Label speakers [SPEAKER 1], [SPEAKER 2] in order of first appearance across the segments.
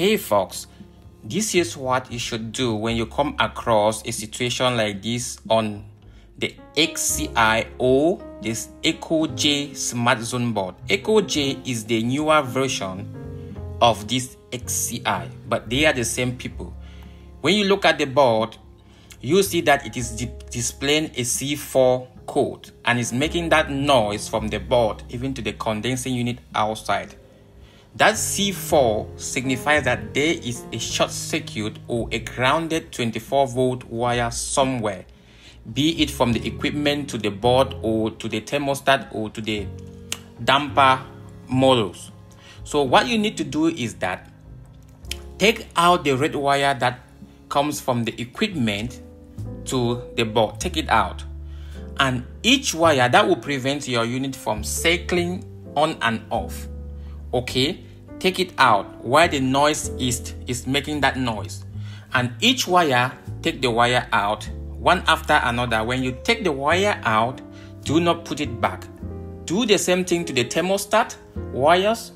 [SPEAKER 1] Hey folks, this is what you should do when you come across a situation like this on the XCI or this EcoJay Smart Zone board. EcoJay is the newer version of this XCI, but they are the same people. When you look at the board, you see that it is di displaying a C4 code and is making that noise from the board even to the condensing unit outside. That C4 signifies that there is a short circuit or a grounded 24 volt wire somewhere, be it from the equipment to the board or to the thermostat or to the damper models. So what you need to do is that take out the red wire that comes from the equipment to the board, take it out. And each wire that will prevent your unit from cycling on and off okay take it out where the noise is is making that noise. And each wire take the wire out. One after another. When you take the wire out do not put it back. Do the same thing to the thermostat wires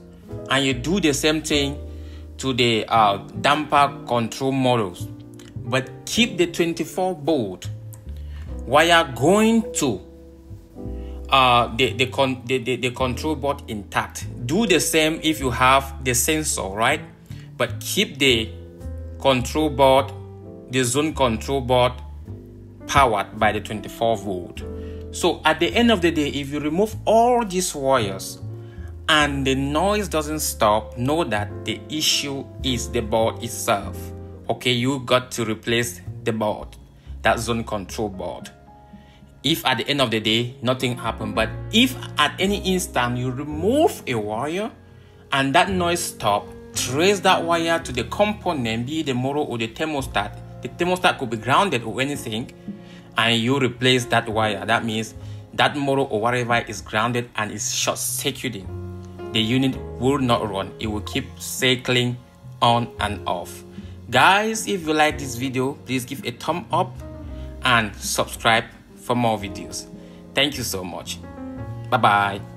[SPEAKER 1] and you do the same thing to the uh, damper control models. But keep the 24 volt wire going to uh, the, the, con- the, the, the control board intact. Do the same if you have the sensor, right? But keep the control board, the zone control board powered by the 24 volt. So at the end of the day, if you remove all these wires and the noise doesn't stop, know that the issue is the board itself. Okay, you got to replace the board, that zone control board if at the end of the day nothing happened but if at any instant you remove a wire and that noise stop trace that wire to the component be it the motor or the thermostat the thermostat could be grounded or anything and you replace that wire. That means that motor or whatever is grounded and is short circuiting the unit will not run. It will keep cycling on and off. Guys if you like this video please give a thumb up and subscribe for more videos. Thank you so much. Bye bye.